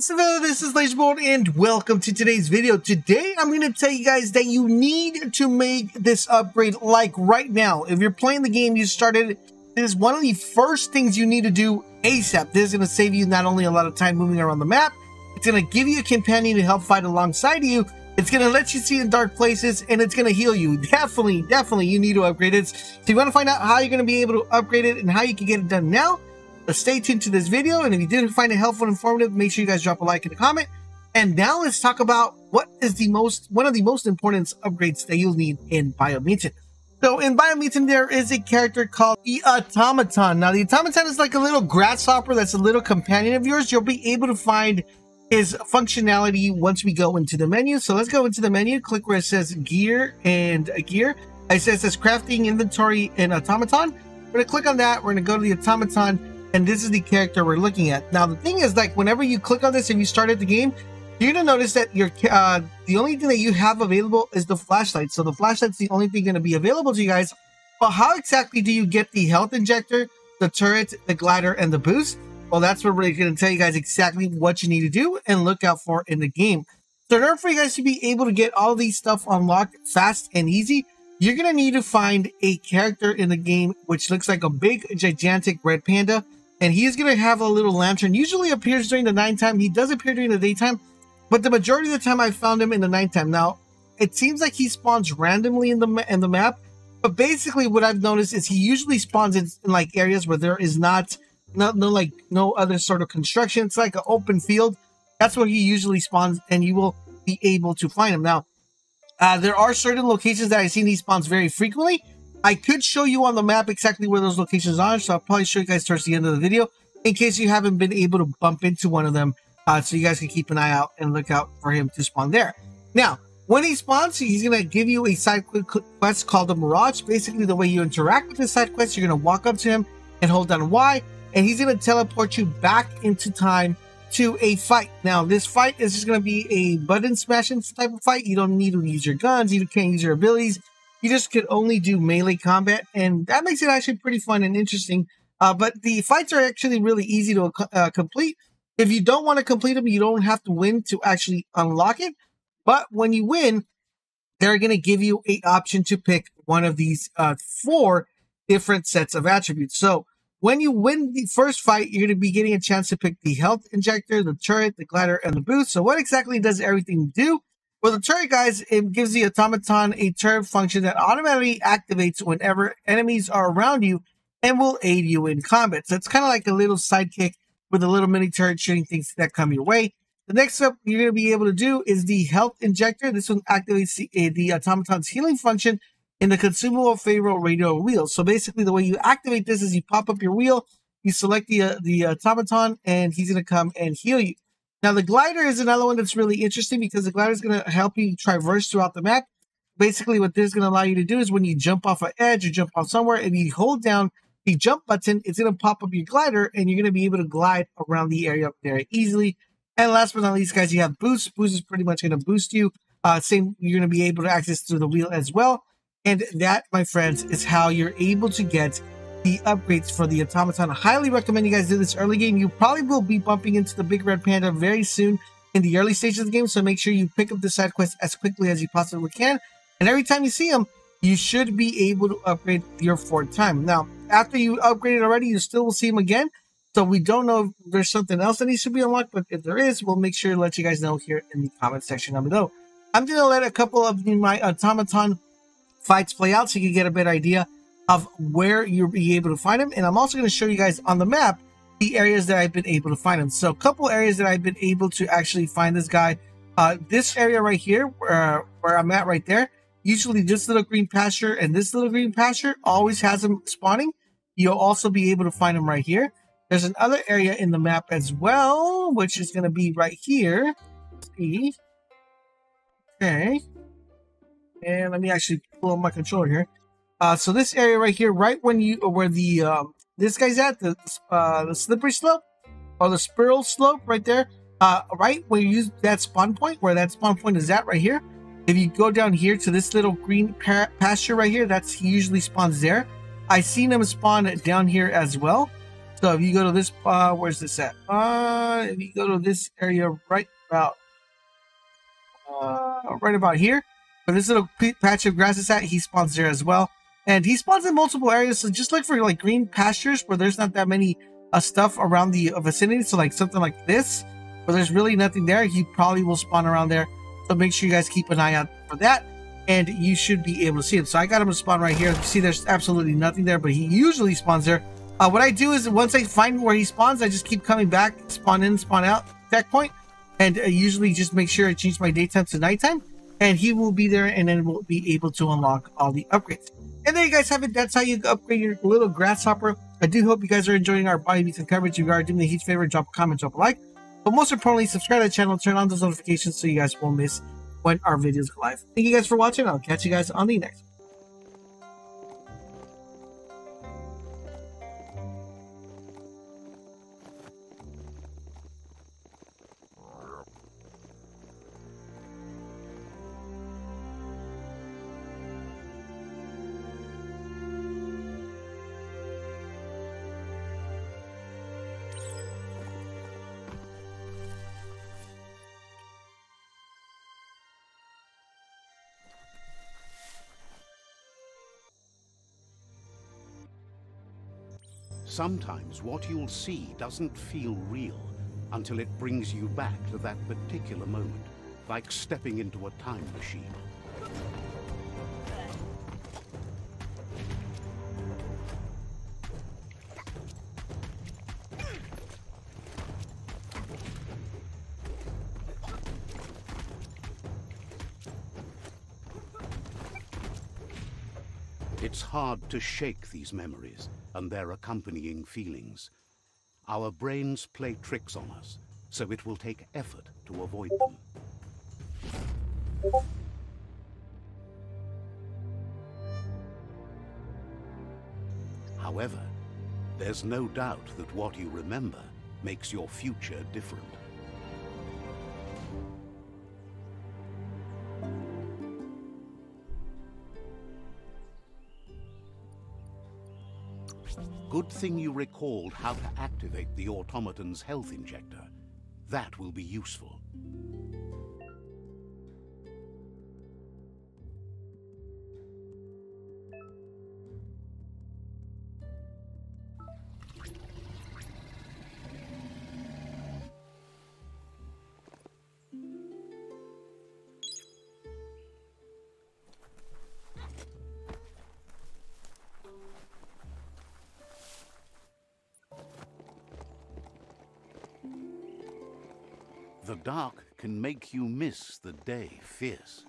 So this is LaserBolt and welcome to today's video. Today I'm going to tell you guys that you need to make this upgrade like right now. If you're playing the game you started, this is one of the first things you need to do ASAP. This is going to save you not only a lot of time moving around the map, it's going to give you a companion to help fight alongside you. It's going to let you see in dark places and it's going to heal you. Definitely, definitely you need to upgrade it. So you want to find out how you're going to be able to upgrade it and how you can get it done now, Uh, stay tuned to this video. And if you did find it helpful and informative, make sure you guys drop a like and a comment. And now let's talk about what is the most, one of the most important upgrades that you'll need in Biomutant. So in Biomutant, there is a character called the Automaton. Now the Automaton is like a little grasshopper that's a little companion of yours. You'll be able to find his functionality once we go into the menu. So let's go into the menu, click where it says gear and gear. It says, it says crafting, inventory, and automaton. We're gonna click on that. We're gonna go to the automaton and this is the character we're looking at. Now, the thing is, like, whenever you click on this and you started the game, you're gonna notice that your uh, the only thing that you have available is the flashlight. So the flashlight's the only thing gonna be available to you guys. But how exactly do you get the health injector, the turret, the glider, and the boost? Well, that's what we're gonna tell you guys exactly what you need to do and look out for in the game. So in order for you guys to be able to get all these stuff unlocked fast and easy, you're gonna need to find a character in the game which looks like a big, gigantic red panda and he's going to have a little lantern. Usually appears during the nighttime. He does appear during the daytime, but the majority of the time I found him in the nighttime. Now, it seems like he spawns randomly in the in the map, but basically what I've noticed is he usually spawns in, in like areas where there is not no, no like no other sort of construction. It's like an open field. That's where he usually spawns, and you will be able to find him. Now, uh, there are certain locations that I've seen he spawns very frequently, I could show you on the map exactly where those locations are, so I'll probably show you guys towards the end of the video in case you haven't been able to bump into one of them, uh, so you guys can keep an eye out and look out for him to spawn there. Now, when he spawns, he's going to give you a side quest called the Mirage. Basically, the way you interact with this side quest, you're going to walk up to him and hold down Y, and he's going to teleport you back into time to a fight. Now, this fight is just going to be a button smashing type of fight. You don't need to use your guns. You can't use your abilities you just could only do melee combat, and that makes it actually pretty fun and interesting. Uh, but the fights are actually really easy to uh, complete. If you don't want to complete them, you don't have to win to actually unlock it. But when you win, they're going to give you a option to pick one of these uh, four different sets of attributes. So when you win the first fight, you're going to be getting a chance to pick the health injector, the turret, the glider, and the boost. So what exactly does everything do? Well, the turret, guys, it gives the automaton a turret function that automatically activates whenever enemies are around you and will aid you in combat. So it's kind of like a little sidekick with a little mini turret shooting things that come your way. The next step you're going to be able to do is the health injector. This one activates the, uh, the automaton's healing function in the consumable favorable radio wheel. So basically, the way you activate this is you pop up your wheel, you select the uh, the automaton, and he's going to come and heal you. Now, the glider is another one that's really interesting because the glider is going to help you traverse throughout the map. Basically, what this is going to allow you to do is when you jump off an edge or jump off somewhere and you hold down the jump button, it's going to pop up your glider and you're going to be able to glide around the area very easily. And last but not least, guys, you have boost. Boost is pretty much going to boost you. Uh, same, you're going to be able to access through the wheel as well. And that, my friends, is how you're able to get the upgrades for the automaton. I highly recommend you guys do this early game. You probably will be bumping into the big red panda very soon in the early stages of the game, so make sure you pick up the side quest as quickly as you possibly can. And every time you see him, you should be able to upgrade your fourth time. Now, after you upgrade it already, you still will see him again. So we don't know if there's something else that needs to be unlocked, but if there is, we'll make sure to let you guys know here in the comment section down below. I'm going to let a couple of my automaton fights play out so you can get a better idea of where you'll be able to find them. And I'm also going to show you guys on the map the areas that I've been able to find them. So a couple areas that I've been able to actually find this guy. Uh, this area right here, where, where I'm at right there, usually this little green pasture and this little green pasture always has them spawning. You'll also be able to find them right here. There's another area in the map as well, which is going to be right here. See? Okay. And let me actually pull up my controller here. Uh, so this area right here, right when you where the um, this guy's at the uh, the slippery slope or the spiral slope right there, uh, right where you use that spawn point, where that spawn point is at right here. If you go down here to this little green pasture right here, that's he usually spawns there. I seen him spawn down here as well. So if you go to this, uh, where's this at? Uh, if you go to this area right about, uh, right about here, where this little patch of grass is at, he spawns there as well. And he spawns in multiple areas, so just look for like green pastures where there's not that many uh, stuff around the uh, vicinity. So like something like this, where there's really nothing there, he probably will spawn around there. So make sure you guys keep an eye out for that and you should be able to see him. So I got him to spawn right here. You see there's absolutely nothing there, but he usually spawns there. Uh, what I do is once I find where he spawns, I just keep coming back, spawn in, spawn out, checkpoint, and uh, usually just make sure I change my daytime to nighttime, and he will be there, and then we'll be able to unlock all the upgrades. And there you guys have it. That's how you upgrade your little grasshopper. I do hope you guys are enjoying our body and coverage. If you are, doing me a huge favor, drop a comment, drop a like. But most importantly, subscribe to the channel, turn on those notifications so you guys won't miss when our videos go live. Thank you guys for watching. I'll catch you guys on the next Sometimes what you'll see doesn't feel real until it brings you back to that particular moment, like stepping into a time machine. It's hard to shake these memories and their accompanying feelings. Our brains play tricks on us, so it will take effort to avoid them. However, there's no doubt that what you remember makes your future different. Good thing you recalled how to activate the automaton's health injector. That will be useful. The dark can make you miss the day fierce.